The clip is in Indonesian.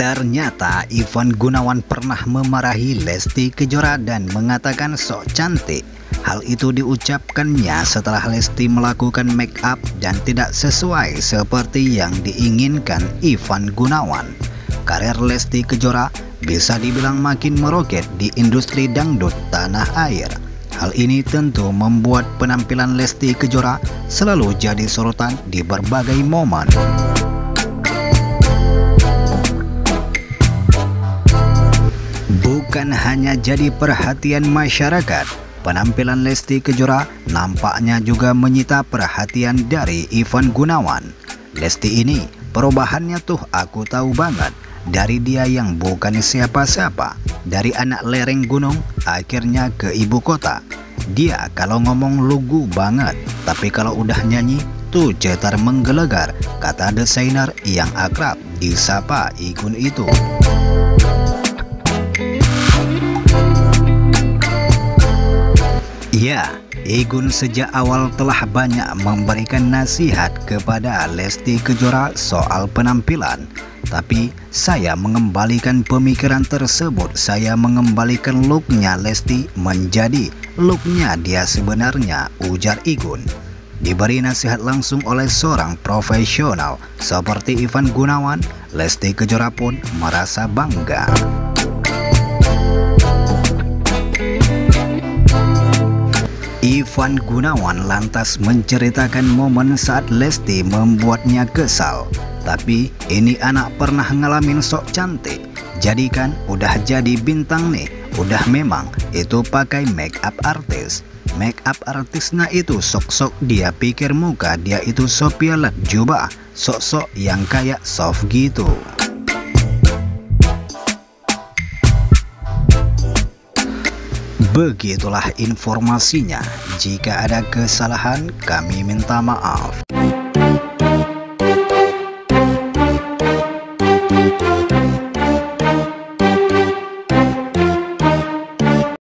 Ternyata Ivan Gunawan pernah memarahi Lesti Kejora dan mengatakan sok cantik. Hal itu diucapkannya setelah Lesti melakukan make up dan tidak sesuai seperti yang diinginkan Ivan Gunawan. Karir Lesti Kejora bisa dibilang makin meroket di industri dangdut tanah air. Hal ini tentu membuat penampilan Lesti Kejora selalu jadi sorotan di berbagai momen. Bukan hanya jadi perhatian masyarakat, penampilan Lesti Kejora nampaknya juga menyita perhatian dari Ivan Gunawan. Lesti ini perubahannya tuh aku tahu banget. Dari dia yang bukan siapa-siapa, dari anak lereng gunung akhirnya ke ibu kota. Dia kalau ngomong lugu banget, tapi kalau udah nyanyi tuh cetar menggelegar, kata desainer yang akrab disapa Igun itu. Ya, Igun sejak awal telah banyak memberikan nasihat kepada Lesti Kejora soal penampilan. Tapi saya mengembalikan pemikiran tersebut, saya mengembalikan looknya Lesti menjadi looknya dia sebenarnya, ujar Igun. Diberi nasihat langsung oleh seorang profesional seperti Ivan Gunawan, Lesti Kejora pun merasa bangga. Ivan Gunawan lantas menceritakan momen saat Lesti membuatnya kesal. Tapi ini anak pernah ngalamin sok cantik. Jadi kan udah jadi bintang nih. Udah memang itu pakai make up artis. Make up artisnya itu sok-sok dia pikir muka dia itu Sophia Latjuba. Sok-sok yang kayak soft gitu. Begitulah informasinya. Jika ada kesalahan, kami minta maaf.